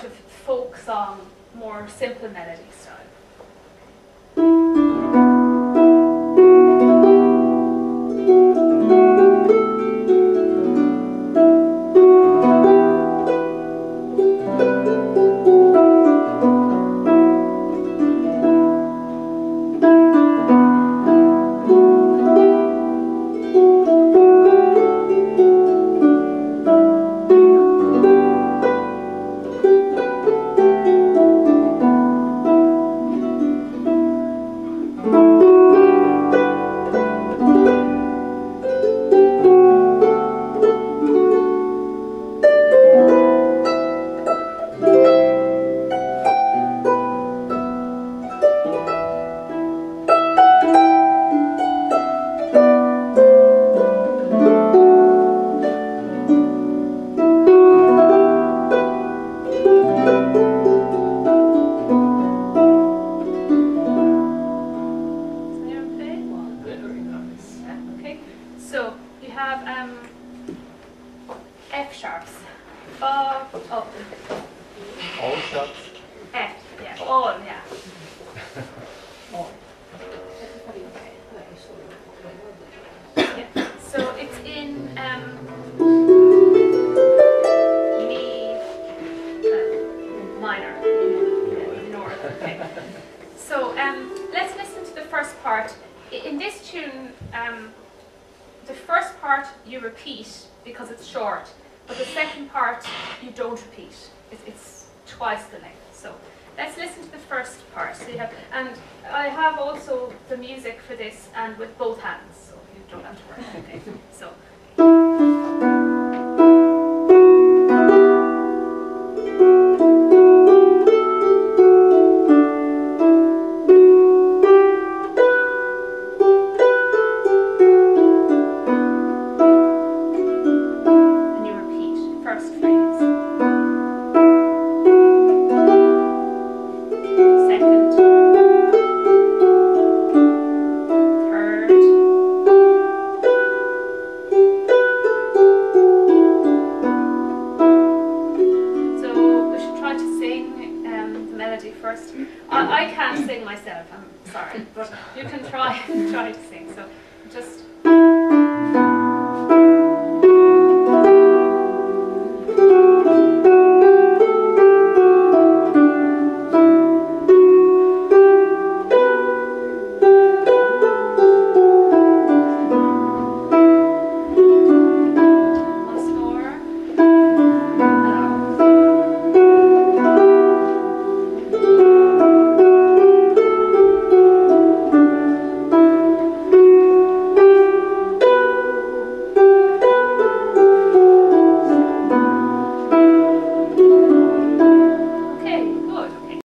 sort of folk song, um, more simple melody style. Have um, F sharps. Uh, oh, All shots. F, yeah, all, yeah. Yeah. So it's in um, Mi uh, minor, north. Okay. So um, let's listen to the first part. In this tune, um, the first part you repeat because it's short, but the second part you don't repeat. It's, it's twice the length. So let's listen to the first part. So you have, and I have also the music for this, and with both hands, so you don't have to worry. Okay. So. First. I, I can't sing myself, I'm sorry, but you can try try to sing. So just